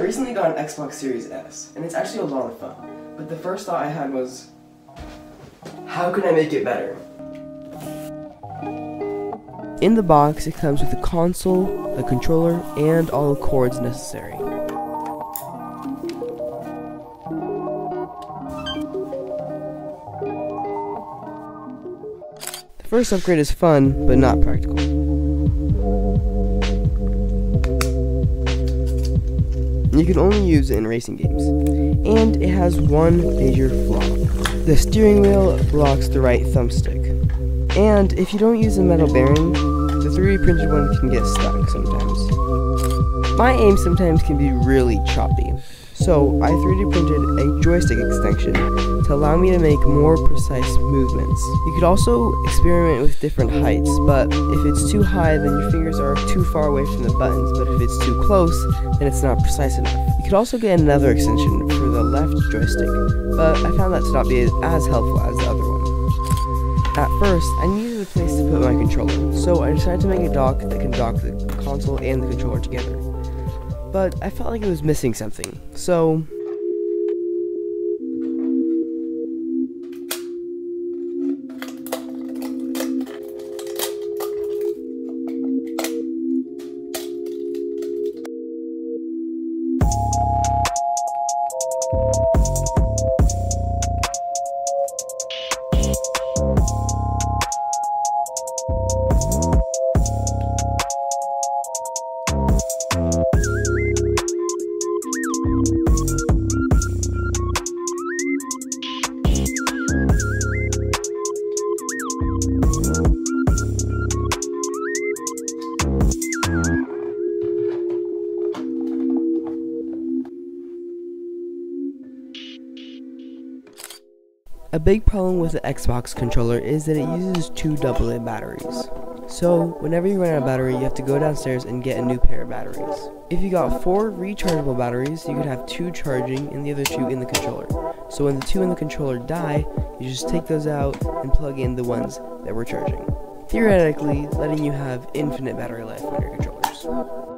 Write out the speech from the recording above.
recently got an Xbox Series S, and it's actually a lot of fun. But the first thought I had was, how can I make it better? In the box, it comes with a console, a controller, and all the cords necessary. The first upgrade is fun, but not practical. You can only use it in racing games. And it has one major flaw. The steering wheel blocks the right thumbstick. And if you don't use a metal bearing, the 3D printed one can get stuck sometimes. My aim sometimes can be really choppy. So I 3D printed a joystick extension to allow me to make more precise movements. You could also experiment with different heights, but if it's too high then your fingers are too far away from the buttons, but if it's too close then it's not precise enough. You could also get another extension for the left joystick, but I found that to not be as helpful as the other one. At first, I needed a place to put my controller, so I decided to make a dock that can dock the console and the controller together but I felt like it was missing something. So A big problem with the Xbox controller is that it uses two AA batteries. So, whenever you run out of battery, you have to go downstairs and get a new pair of batteries. If you got four rechargeable batteries, you could have two charging and the other two in the controller. So when the two in the controller die, you just take those out and plug in the ones that were charging. Theoretically, letting you have infinite battery life on your controllers.